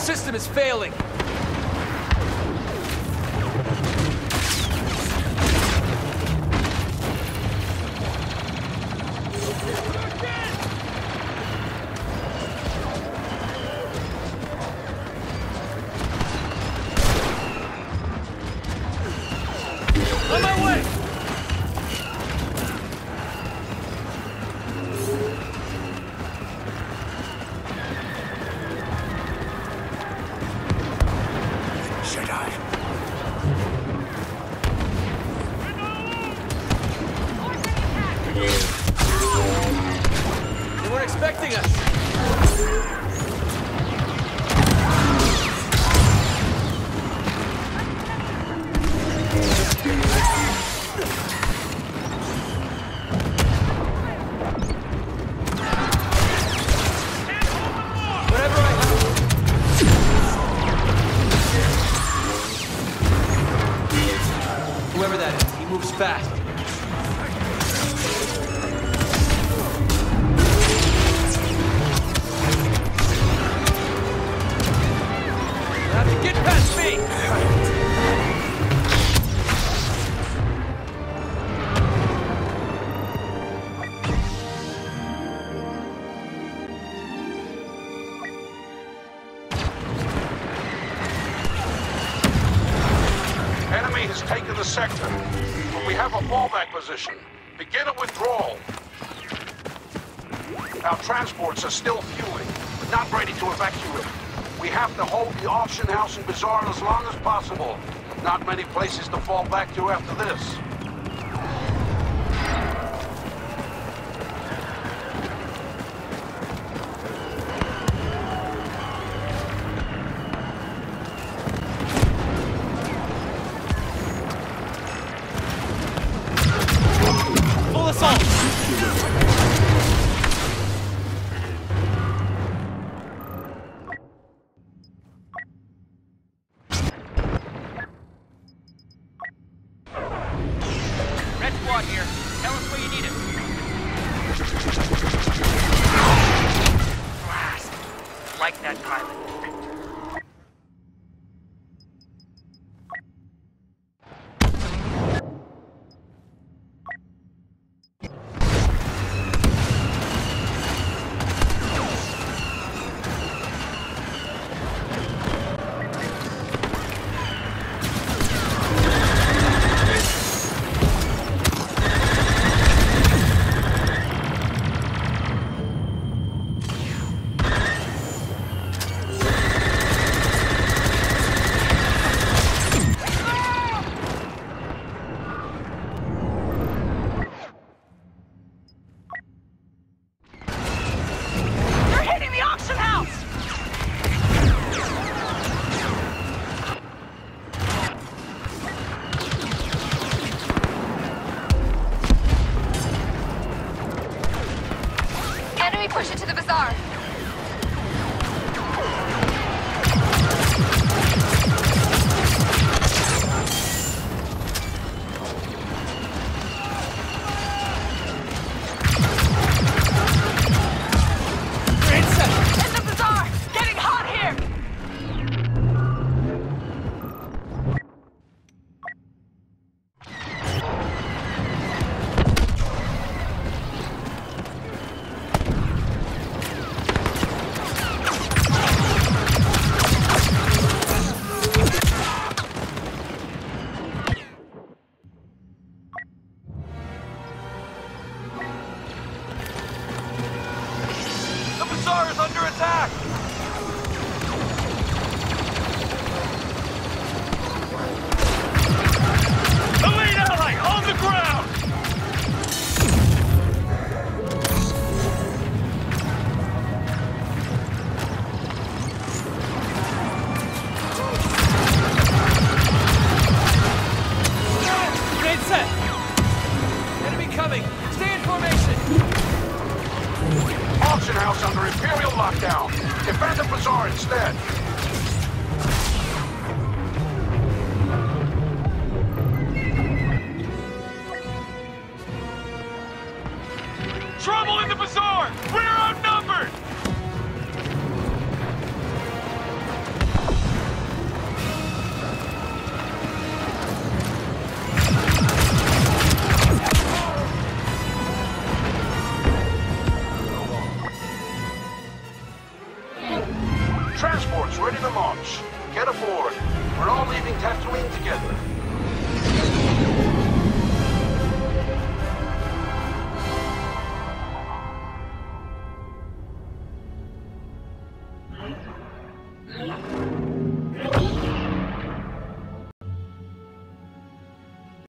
system is failing. Expecting us. Whoever that is, he moves fast. The sector, but we have a fallback position. Begin a withdrawal. Our transports are still fueling, but not ready to evacuate. We have to hold the auction house and bazaar as long as possible. Not many places to fall back to after this. Blast. Like that pilot. Let me push it to the bazaar. star is under attack! The lead ally on the ground! Set! Enemy coming! Stay Roundhouse under Imperial lockdown. Defend the Bazaar instead. Transport's ready to launch. Get aboard. We're all leaving Tatooine together.